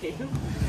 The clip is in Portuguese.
Porque